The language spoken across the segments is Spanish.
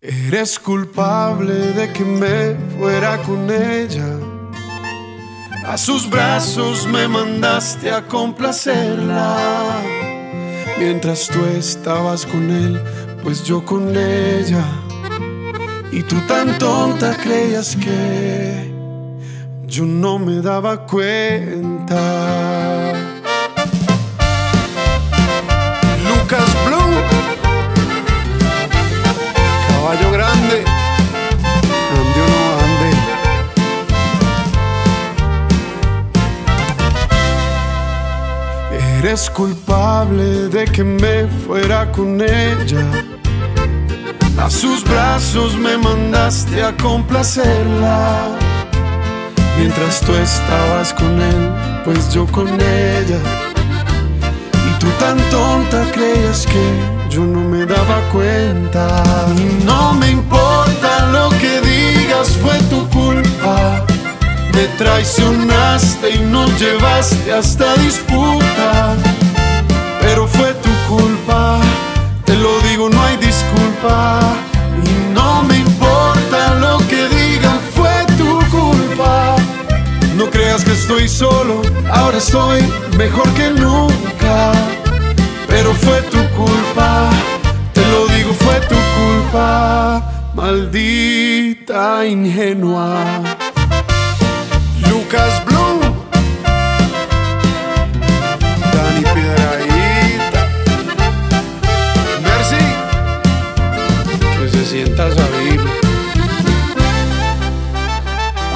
Eres culpable de que me fuera con ella. A sus brazos me mandaste a complacerla. Mientras tú estabas con él, pues yo con ella. Y tú tan tonta creías que yo no me daba cuenta. Eres culpable de que me fuera con ella. A sus brazos me mandaste a complacerla. Mientras tú estabas con él, pues yo con ella. Y tú tan tonta creías que yo no me daba cuenta. No me importa lo que digas, fue tu culpa. Me traicionaste y nos llevaste hasta disputa. Pero fue tu culpa, te lo digo, no hay disculpa. Y no me importa lo que digan, fue tu culpa. No creas que estoy solo, ahora estoy mejor que nunca. Pero fue tu culpa, te lo digo, fue tu culpa. Maldita ingenua. Lucas Blue. Dani Piedradita. Mercy. Que se sienta sabible.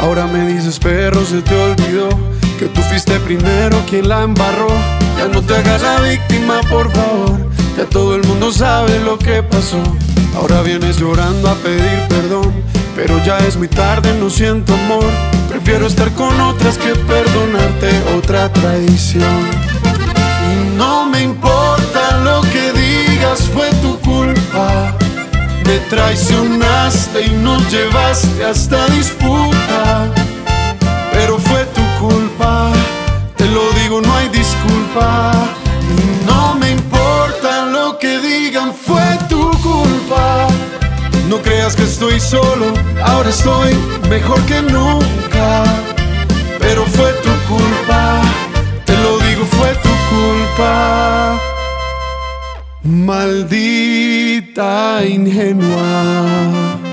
Ahora me dices, perro, se te olvidó que tú fuiste primero quien la embarró. Ya no te hagas la víctima, por favor. Ya todo el mundo sabe lo que pasó. Ahora vienes llorando a pedir perdón, pero ya es muy tarde, no siento amor. Prefiero estar con otras que perdonarte otra traición. Y no me importa lo que digas, fue tu culpa. Me traicionaste y nos llevaste hasta disputa. Pero fue tu culpa, te lo digo, no hay disculpa. Y no me importa lo que digan, fue tu culpa. No creas que estoy solo, ahora estoy mejor que nunca. Pero fue tu culpa, te lo digo, fue tu culpa. Maldita ingenua.